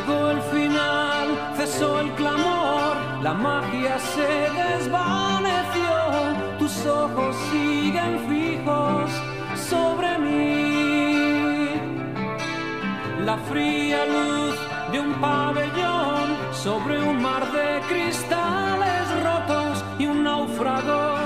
Llegó el final, cesó el clamor, la magia se desvaneció, tus ojos siguen fijos sobre mí. La fría luz de un pabellón sobre un mar de cristales rotos y un náufrago